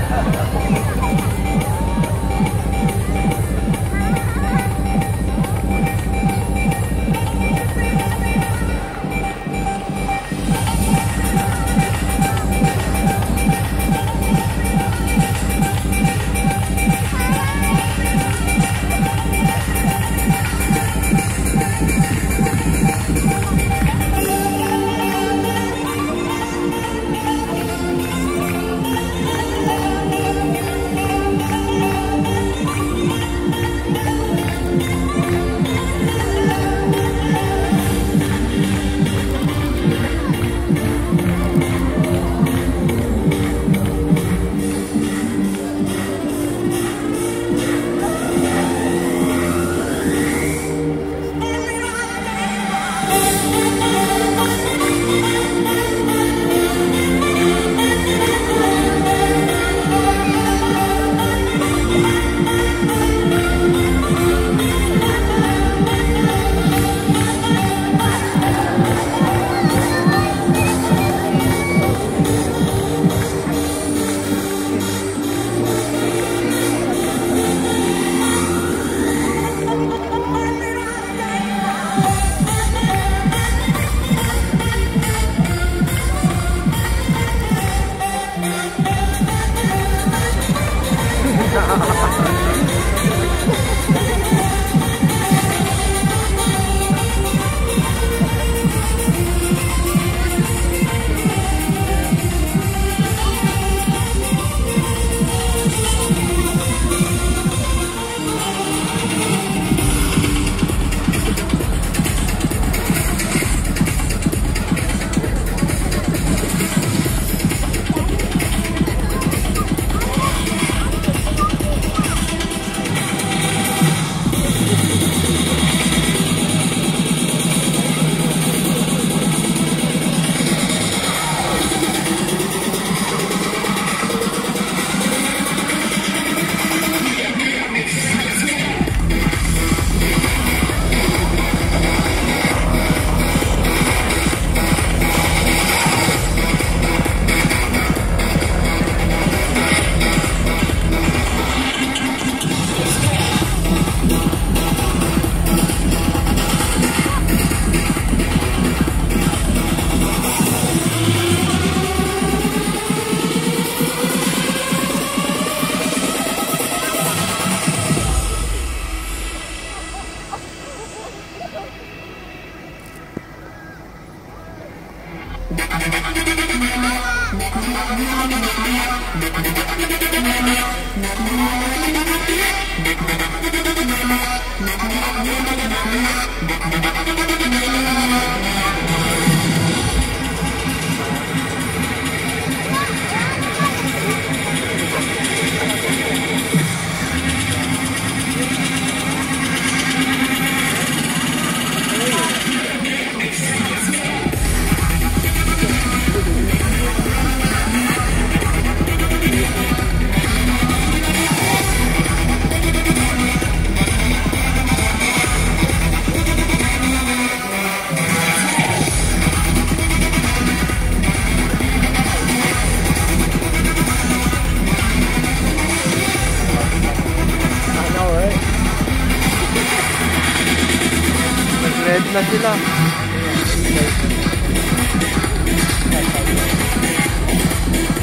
やった! Thank you. Red na sila. Thank you.